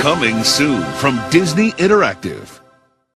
Coming soon from Disney Interactive.